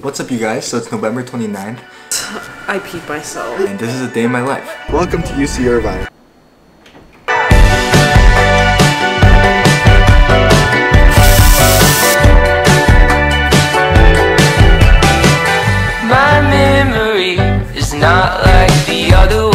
What's up you guys? So it's November 29th I peed myself. and this is a day in my life. Welcome to UC Irvine. My memory is not like the other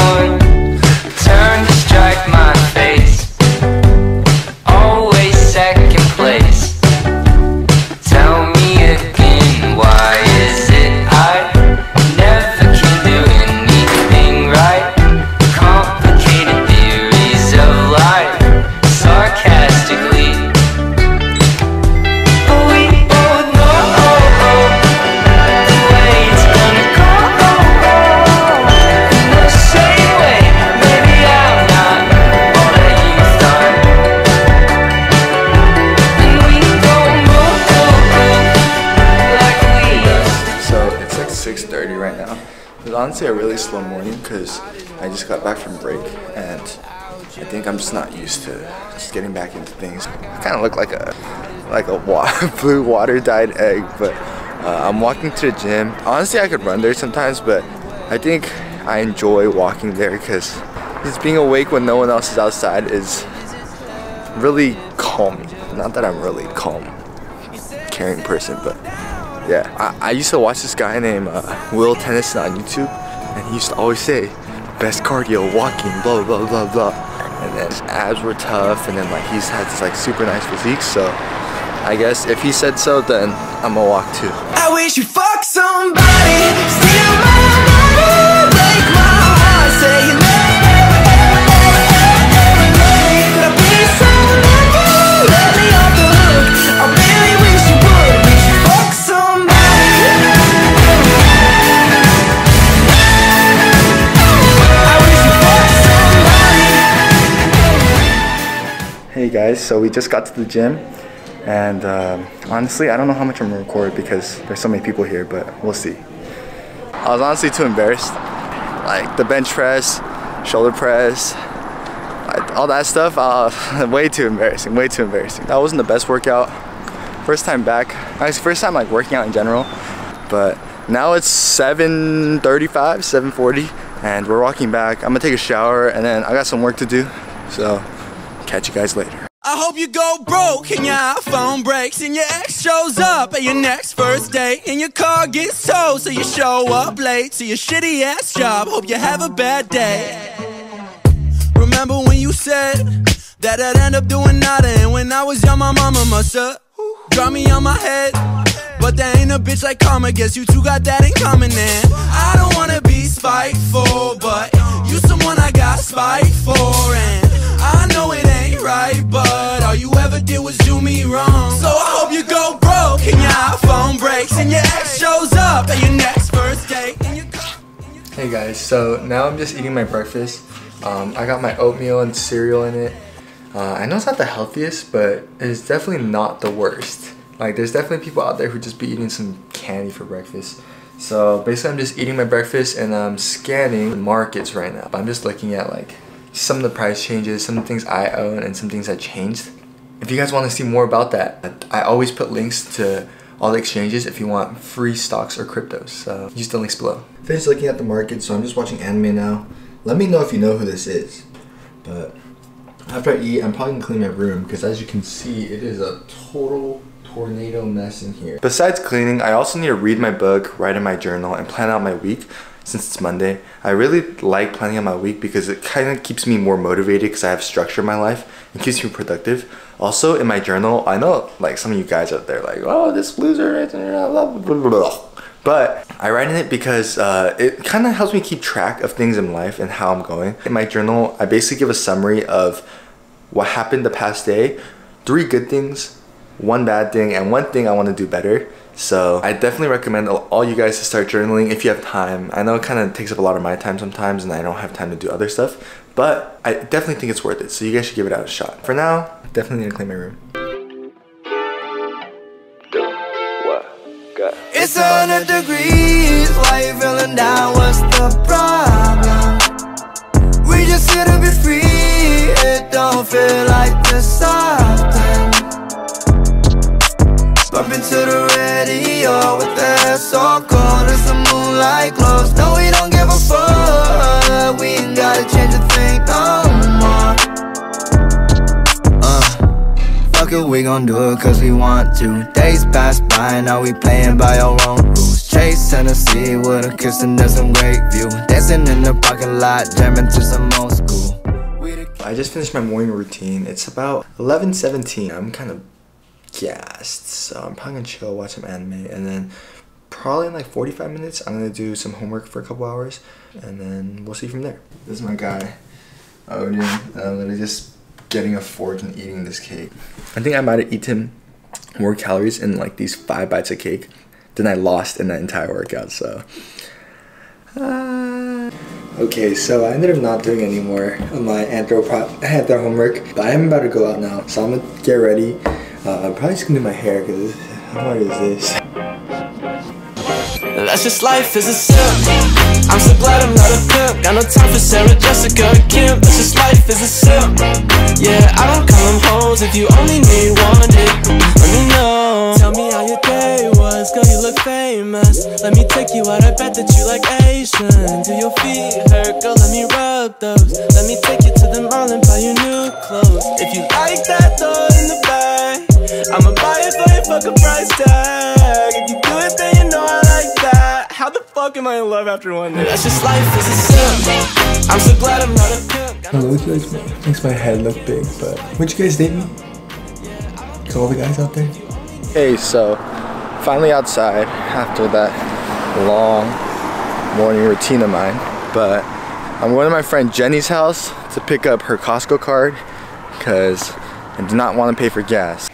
honestly a really slow morning because I just got back from break and I think I'm just not used to just getting back into things. I kind of look like a like a wa blue water dyed egg, but uh, I'm walking to the gym. Honestly, I could run there sometimes, but I think I enjoy walking there because just being awake when no one else is outside is really calming. Not that I'm really calm, caring person, but yeah. I, I used to watch this guy named uh, Will Tennyson on YouTube, and he used to always say, best cardio, walking, blah, blah, blah, blah. And then his abs were tough, and then like he's had this like super nice physique, so I guess if he said so, then I'm gonna walk too. I wish you you guys, so we just got to the gym, and um, honestly, I don't know how much I'm gonna record because there's so many people here, but we'll see. I was honestly too embarrassed. Like the bench press, shoulder press, all that stuff, uh, way too embarrassing, way too embarrassing. That wasn't the best workout. First time back, actually first time like working out in general, but now it's 7.35, 7.40, and we're walking back. I'm gonna take a shower, and then I got some work to do, so catch you guys later. I hope you go broke and your iPhone breaks and your ex shows up at your next first date and your car gets towed so you show up late to your shitty ass job. Hope you have a bad day. Remember when you said that I'd end up doing nada and when I was young my mama me on my head. But there ain't a bitch like karma. Guess you two got that in common. I don't wanna be spiteful, but you someone I got spite for and I know it ain't right, but all you ever did was do me wrong. So I hope you go broke and your iPhone breaks and your ex shows up at your next first date Hey guys, so now I'm just eating my breakfast. Um, I got my oatmeal and cereal in it. Uh, I know it's not the healthiest, but it's definitely not the worst. Like, there's definitely people out there who just be eating some candy for breakfast. So basically, I'm just eating my breakfast and I'm scanning the markets right now. I'm just looking at like some of the price changes, some things I own, and some things that changed. If you guys want to see more about that, I always put links to all the exchanges if you want free stocks or cryptos. So use the links below. Finished looking at the market, so I'm just watching anime now. Let me know if you know who this is. But after I eat, I'm probably gonna clean my room because as you can see, it is a total tornado mess in here. Besides cleaning, I also need to read my book, write in my journal, and plan out my week since it's Monday. I really like planning out my week because it kind of keeps me more motivated because I have structure in my life and keeps me productive. Also, in my journal, I know like some of you guys out there like, oh, this loser, blah, blah, blah. But I write in it because uh, it kind of helps me keep track of things in life and how I'm going. In my journal, I basically give a summary of what happened the past day, three good things, one bad thing, and one thing I want to do better. So I definitely recommend all you guys to start journaling if you have time. I know it kind of takes up a lot of my time sometimes and I don't have time to do other stuff, but I definitely think it's worth it. So you guys should give it out a shot. For now, definitely need to clean my room. It's hundred degrees. Why you feeling down? We gon' do it cause we want to. Days pass by, now we playing by our own rules. Chase Tennessee with a kiss and there's some great view. Dancing in the parking lot, jamming to some old school. I just finished my morning routine. It's about 11:17. I'm kind of gassed, so I'm probably gonna chill, watch some anime, and then probably in like 45 minutes, I'm gonna do some homework for a couple hours, and then we'll see from there. This is my guy, Odin. I'm literally just getting a fork and eating this cake. I think I might have eaten more calories in like these five bites of cake than I lost in that entire workout. So. Uh, okay, so I ended up not doing any more of my anthropo anthro homework, but I am about to go out now, so I'm gonna get ready. Uh, I'm probably just gonna do my hair because how hard is this? That's just life as a simp. I'm so glad I'm not a pimp. Got no time for Sarah Jessica or Kim. That's just life as a simp. Yeah, I don't call them hoes if you only need one. Let me know. Tell me how your day was, girl. You look famous. Let me take you out. I bet that you like Asian. Do your feet hurt, girl? Let me rub those. Let me take you to the mall and buy you new clothes. If you like that, throw it in the bag. I'ma buy it for you, fuck a price tag. If you How the fuck am I in love after one day? That's just life as a simp. I'm so glad I'm not a pimp. Got no- It looks like makes my head look big, but would you guys date me? To all the guys out there. Hey, so finally outside after that long morning routine of mine, but I'm going to my friend Jenny's house to pick up her Costco card because I do not want to pay for gas.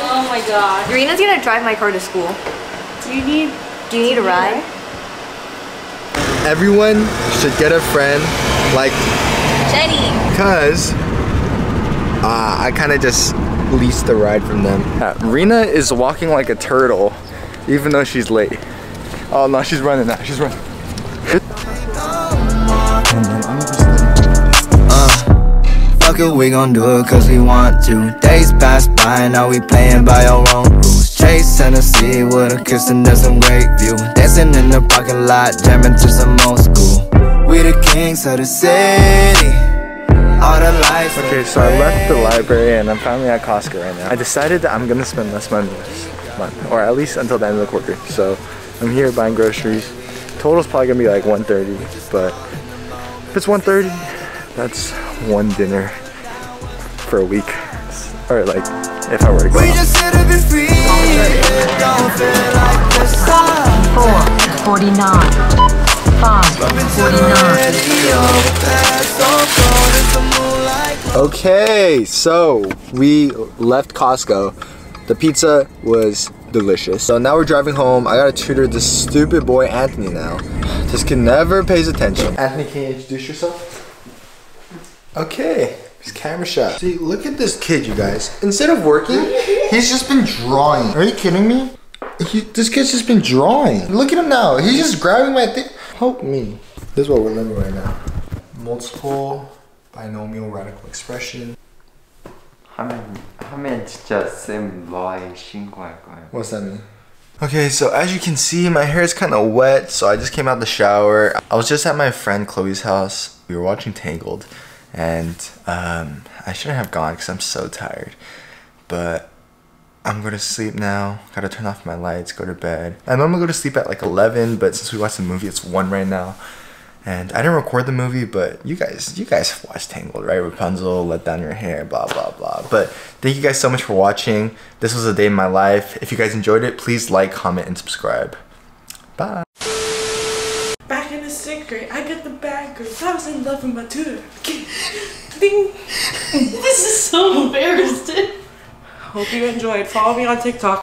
Oh my god. Rena's gonna drive my car to school. Do you need Do you need a ride? Everyone should get a friend like Jenny! Cause uh, I kind of just leased the ride from them. Yeah, Rena is walking like a turtle, even though she's late. Oh no, she's running now. She's running. It, we gon' do it cause we want to. Days pass by, now we playing by our own rules. Chase Tennessee with a kiss and there's some great view. Dancing in the parking lot, jamming to some old school. We the kings of the city. All the lights. Okay, so I left the library and I'm finally at Costco right now. I decided that I'm gonna spend less money this month, or at least until the end of the quarter. So I'm here buying groceries. Total's probably gonna be like 130, but if it's 130, that's one dinner for a week. Or like, if I were to go We out. just here to be free. Don't feel like this time. four, 49. Okay, so we left Costco. The pizza was delicious. So now we're driving home. I gotta tutor this stupid boy Anthony now. This kid never pays attention. Anthony, can you introduce yourself? Okay, Camera shot. See, look at this kid, you guys. Instead of working, he's just been drawing. Are you kidding me? He, this kid's just been drawing. Look at him now. He's just grabbing my thing. Help me. This is what we're living right now. Multiple binomial radical expression. What's that mean? Okay, so as you can see, my hair is kind of wet, so I just came out the shower. I was just at my friend Chloe's house. We were watching Tangled and um, I shouldn't have gone because I'm so tired. But I'm going to sleep now. Gotta turn off my lights, go to bed. I normally go to sleep at like 11, but since we watched the movie, it's 1 right now. And I didn't record the movie, but you guys, you guys have watched Tangled, right? Rapunzel, let down your hair, blah blah blah. But thank you guys so much for watching. This was a day in my life. If you guys enjoyed it, please like, comment, and subscribe. Bye. Back in the sixth grade, I get the. I was in love with my tutor. Ding. This is so embarrassing. Hope you enjoyed. Follow me on TikTok.